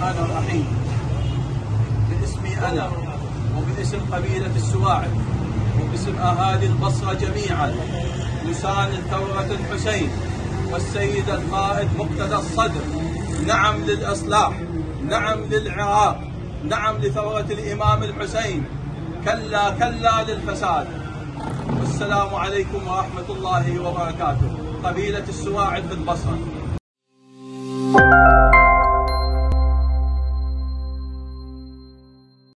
الرحمن الرحيم. باسمي أنا وباسم قبيلة السواعد وباسم أهالي البصرة جميعا. نساند ثورة الحسين والسيد القائد مقتدى الصدر. نعم للإصلاح نعم للعراق نعم لثورة الإمام الحسين. كلا كلا للفساد. والسلام عليكم ورحمة الله وبركاته. قبيلة السواعد في البصرة.